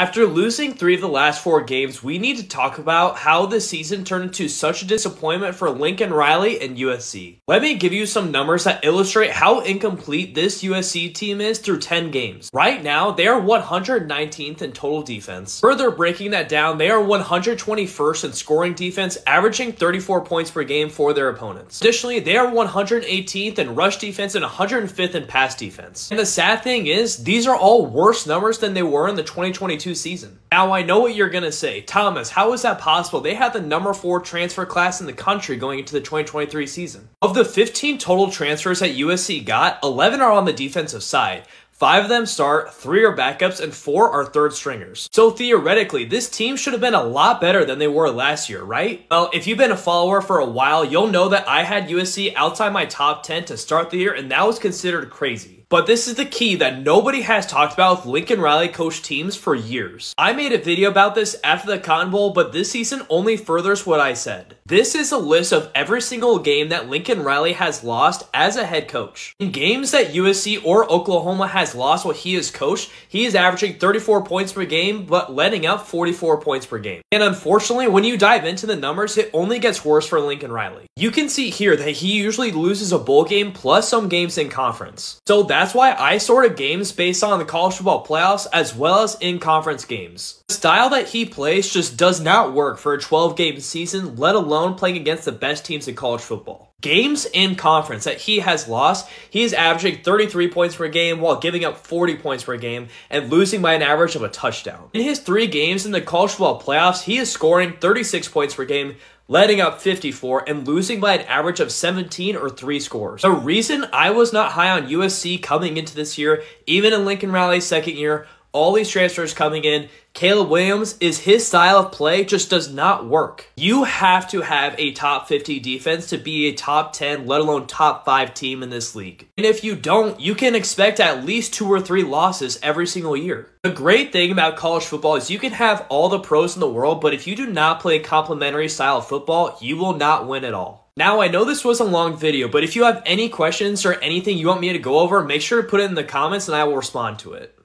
After losing three of the last four games, we need to talk about how the season turned into such a disappointment for Lincoln Riley and USC. Let me give you some numbers that illustrate how incomplete this USC team is through 10 games. Right now, they are 119th in total defense. Further breaking that down, they are 121st in scoring defense, averaging 34 points per game for their opponents. Additionally, they are 118th in rush defense and 105th in pass defense. And the sad thing is, these are all worse numbers than they were in the 2020 2022 season. Now, I know what you're going to say. Thomas, how is that possible? They had the number four transfer class in the country going into the 2023 season. Of the 15 total transfers that USC got, 11 are on the defensive side. Five of them start, three are backups, and four are third stringers. So theoretically, this team should have been a lot better than they were last year, right? Well, if you've been a follower for a while, you'll know that I had USC outside my top 10 to start the year, and that was considered crazy. But this is the key that nobody has talked about with Lincoln Riley coach teams for years. I made a video about this after the Cotton Bowl, but this season only furthers what I said. This is a list of every single game that Lincoln Riley has lost as a head coach. In games that USC or Oklahoma has lost while he is coached, he is averaging 34 points per game, but letting up 44 points per game. And unfortunately, when you dive into the numbers, it only gets worse for Lincoln Riley. You can see here that he usually loses a bowl game plus some games in conference. So that that's why I sorted games based on the college football playoffs as well as in conference games. The style that he plays just does not work for a 12 game season, let alone playing against the best teams in college football. Games in conference that he has lost, he is averaging 33 points per game while giving up 40 points per game and losing by an average of a touchdown. In his three games in the college football playoffs, he is scoring 36 points per game, letting up 54 and losing by an average of 17 or 3 scores. The reason I was not high on USC coming into this year, even in Lincoln Riley's second year, all these transfers coming in, Caleb Williams is his style of play just does not work. You have to have a top 50 defense to be a top 10, let alone top 5 team in this league. And if you don't, you can expect at least two or three losses every single year. The great thing about college football is you can have all the pros in the world, but if you do not play a complementary style of football, you will not win at all. Now, I know this was a long video, but if you have any questions or anything you want me to go over, make sure to put it in the comments and I will respond to it.